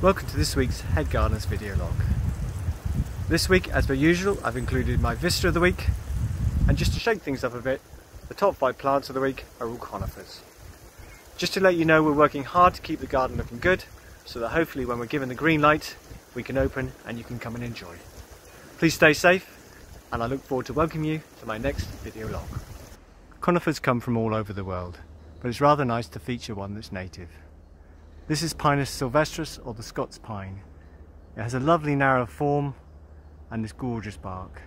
Welcome to this week's Head Gardeners video log. This week, as per usual, I've included my Vista of the week, and just to shake things up a bit, the top five plants of the week are all conifers. Just to let you know, we're working hard to keep the garden looking good, so that hopefully when we're given the green light, we can open and you can come and enjoy. Please stay safe, and I look forward to welcoming you to my next video log. Conifers come from all over the world, but it's rather nice to feature one that's native. This is Pinus sylvestris or the Scots pine. It has a lovely narrow form and this gorgeous bark.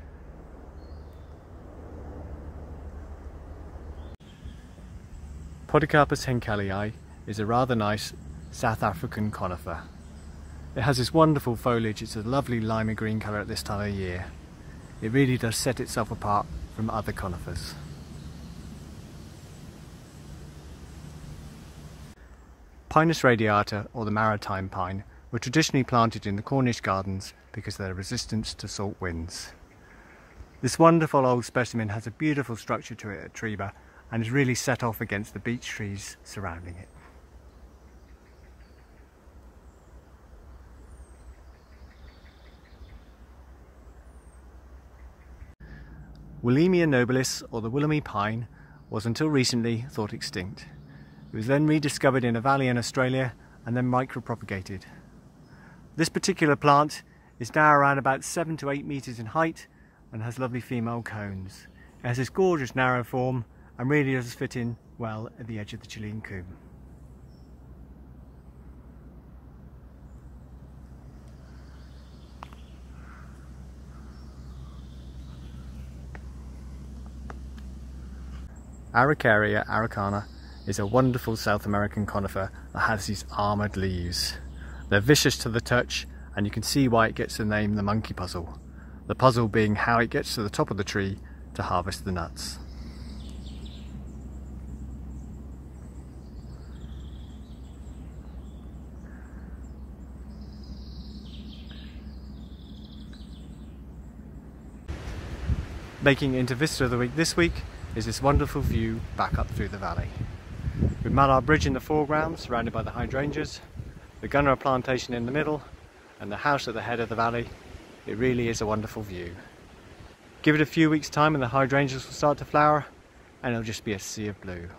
Podocarpus henkelii is a rather nice South African conifer. It has this wonderful foliage, it's a lovely limey green colour at this time of year. It really does set itself apart from other conifers. Pinus radiata, or the maritime pine, were traditionally planted in the Cornish gardens because of their resistance to salt winds. This wonderful old specimen has a beautiful structure to it at Trebah and is really set off against the beech trees surrounding it. Wollemia nobilis, or the Wollemi pine, was until recently thought extinct. It was then rediscovered in a valley in Australia and then micropropagated. This particular plant is now around about 7 to 8 metres in height and has lovely female cones. It has this gorgeous narrow form and really does fit in well at the edge of the Chilean coombe. Araucaria araucana is a wonderful South American conifer that has these armoured leaves. They're vicious to the touch and you can see why it gets the name the monkey puzzle. The puzzle being how it gets to the top of the tree to harvest the nuts. Making into Vista of the Week this week is this wonderful view back up through the valley. With Mallard Bridge in the foreground, surrounded by the hydrangeas, the Gunnera plantation in the middle, and the house at the head of the valley, it really is a wonderful view. Give it a few weeks time and the hydrangeas will start to flower, and it'll just be a sea of blue.